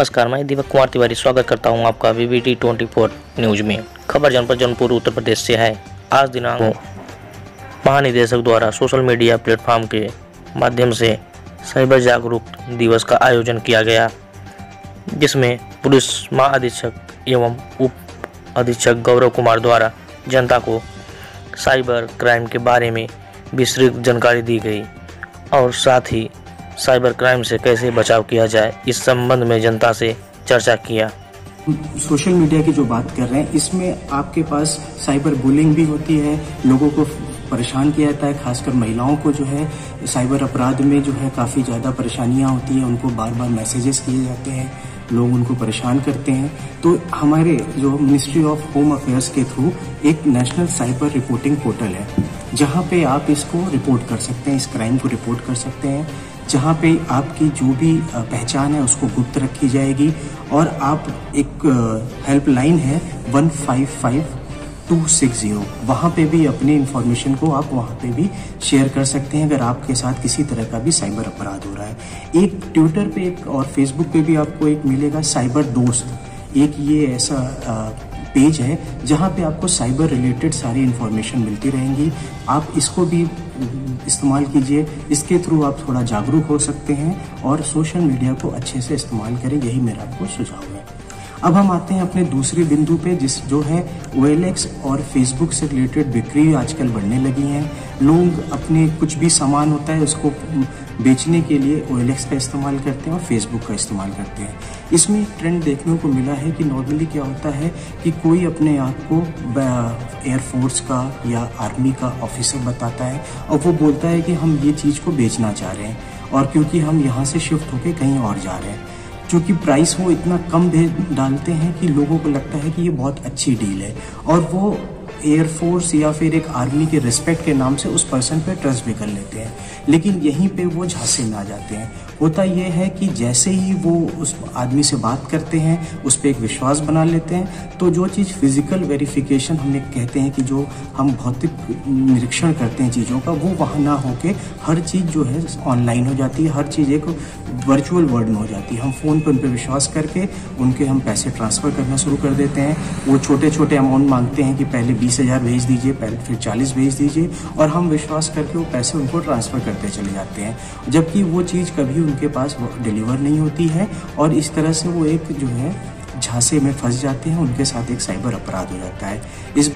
नमस्कार, मैं दीपक कुमार तिवारी स्वागत करता हूँ आपका वीवीटी 24 न्यूज़ में। खबर जनपद जौनपुर उत्तर प्रदेश से है। आज दिनांक महानिदेशक द्वारा सोशल मीडिया प्लेटफॉर्म के माध्यम से साइबर जागरूक दिवस का आयोजन किया गया, जिसमें पुलिस महाअधीक्षक एवं उप अधीक्षक गौरव कुमार द्वारा जनता को साइबर क्राइम के बारे में विस्तृत जानकारी दी गई और साथ ही साइबर क्राइम से कैसे बचाव किया जाए, इस संबंध में जनता से चर्चा किया। सोशल मीडिया की जो बात कर रहे हैं, इसमें आपके पास साइबर बुलिंग भी होती है, लोगों को परेशान किया जाता है, खासकर महिलाओं को जो है, साइबर अपराध में जो है काफ़ी ज़्यादा परेशानियाँ होती है, उनको बार बार मैसेजेस किए जाते हैं, लोग उनको परेशान करते हैं। तो हमारे जो मिनिस्ट्री ऑफ़ होम अफेयर्स के थ्रू एक नेशनल साइबर रिपोर्टिंग पोर्टल है। जहाँ पे आप इसको रिपोर्ट कर सकते हैं, इस क्राइम को रिपोर्ट कर सकते हैं, जहाँ पे आपकी जो भी पहचान है उसको गुप्त रखी जाएगी और आप एक हेल्पलाइन है one five five two six zero वहाँ पर भी अपनी इंफॉर्मेशन को आप वहाँ पे भी शेयर कर सकते हैं अगर आपके साथ किसी तरह का भी साइबर अपराध हो रहा है। एक ट्विटर पे एक और फेसबुक पे भी आपको एक मिलेगा साइबर दोस्त एक ये ऐसा पेज है जहाँ पे आपको साइबर रिलेटेड सारी इन्फॉर्मेशन मिलती रहेंगी। आप इसको भी इस्तेमाल कीजिए। इसके थ्रू आप थोड़ा जागरूक हो सकते हैं और सोशल मीडिया को अच्छे से इस्तेमाल करें। यही मेरा आपको सुझाव है। अब हम आते हैं अपने दूसरे बिंदु पे, जिस जो है ओ और फेसबुक से रिलेटेड बिक्री आजकल बढ़ने लगी हैं। लोग अपने कुछ भी सामान होता है, उसको बेचने के लिए ओएलएक्स का इस्तेमाल करते हैं और फेसबुक का इस्तेमाल करते हैं। इसमें एक ट्रेंड देखने को मिला है कि नॉर्मली क्या होता है कि कोई अपने आप को एयरफोर्स का या आर्मी का ऑफिसर बताता है और वो बोलता है कि हम ये चीज़ को बेचना चाह रहे हैं और क्योंकि हम यहाँ से शिफ्ट होकर कहीं और जा रहे हैं। क्योंकि प्राइस वो इतना कम डालते हैं कि लोगों को लगता है कि ये बहुत अच्छी डील है और वो एयरफोर्स या फिर एक आर्मी के रिस्पेक्ट के नाम से उस पर्सन पे ट्रस्ट भी कर लेते हैं। लेकिन यहीं पे वो झांसे में आ जाते हैं। होता यह है कि जैसे ही वो उस आदमी से बात करते हैं, उस पर एक विश्वास बना लेते हैं। तो जो चीज़ फ़िज़िकल वेरिफिकेशन हम कहते हैं कि जो हम भौतिक निरीक्षण करते हैं चीज़ों का, वो वहाँ ना होके हर चीज़ जो है ऑनलाइन हो जाती है। हर चीज़ एक वर्चुअल वर्ल्ड में हो जाती है। हम फ़ोन पर उन पर विश्वास करके उनके हम पैसे ट्रांसफ़र करना शुरू कर देते हैं। वो छोटे छोटे अमाउंट मांगते हैं कि पहले बीस हज़ार भेज दीजिए, पहले फिर चालीस भेज दीजिए और हम विश्वास करके वो पैसे उनको ट्रांसफ़र करते चले जाते हैं। जबकि वो चीज़ कभी उनके पास डिलीवर नहीं होती है और इस तरह से वो एक जो है, झांसे में फंस जाते हैं, उनके साथ एक साइबर अपराध हो जाता है। इस